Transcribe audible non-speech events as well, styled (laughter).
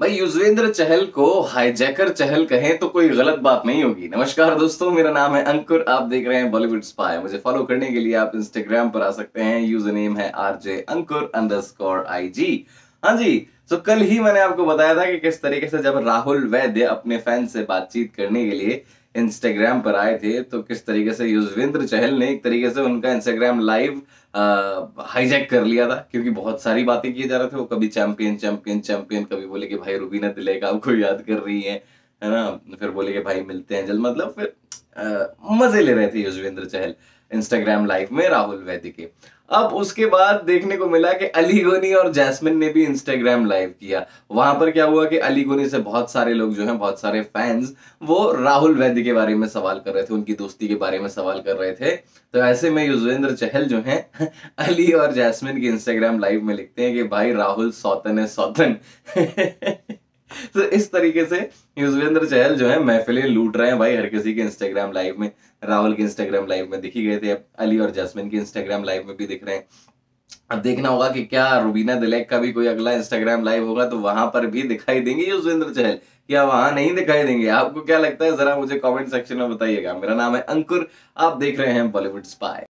भाई, युजवेंद्र चहल को हाईजैकर चहल कहें तो कोई गलत बात नहीं होगी। नमस्कार दोस्तों, मेरा नाम है अंकुर। आप देख रहे हैं बॉलीवुड स्पाई मुझे फॉलो करने के लिए आप इंस्टाग्राम पर आ सकते हैं। यूज़र नेम है RJ Ankur underscore I G हाँ जी तो कल ही मैंने आपको बताया था कि किस तरीके से जब राहुल वैद्य अपने फ़ैन से बातचीत करने के लिए इंस्टाग्राम पर आए थे तो किस तरीके से युजवेंद्र चहल ने एक तरीके से उनका इंस्टाग्राम लाइव हाईजैक कर लिया था? क्योंकि बहुत सारी बातें किए जा रहे थे। वो कभी चैंपियन चैंपियन चैंपियन कभी बोले कि, भाई, रुबीना दिले का आपको याद कर रही है। है ना? फिर बोले कि, भाई, मिलते हैं जल्द। मतलब फिर मज़े ले रहे थे युजवेंद्र चहल इंस्टाग्राम लाइव में राहुल वैद्य के। अब उसके बाद देखने को मिला कि अली गोनी और जैस्मिन ने भी इंस्टाग्राम लाइव किया। वहाँ पर क्या हुआ कि अली गोनी से बहुत सारे लोग जो हैं, बहुत सारे फैंस वो राहुल वैद्य के बारे में सवाल कर रहे थे, उनकी दोस्ती के बारे में सवाल कर रहे थे। तो ऐसे में युजवेंद्र चहल जो हैं, (laughs) अली और जैस्मिन की इंस्टाग्राम लाइव में लिखते हैं कि, भाई, राहुल सौतन है, सौतन। (laughs) तो इस तरीके से युजवेंद्र चहल जो है महफिलें लूट रहे हैं भाई, हर किसी के इंस्टाग्राम लाइव में, राहुल के इंस्टाग्राम लाइव में दिखी गए थे अली और जैस्मिन के इंस्टाग्राम लाइव में भी दिख रहे हैं। अब देखना होगा कि क्या रुबीना दिलेक का भी कोई अगला इंस्टाग्राम लाइव होगा तो वहाँ पर भी दिखाई देंगे युजवेंद्र चहल। या वहाँ नहीं दिखाई देंगे? आपको क्या लगता है? जरा मुझे कमेंट सेक्शन में बताइएगा। मेरा नाम है अंकुर, आप देख रहे हैं बॉलीवुड स्पाई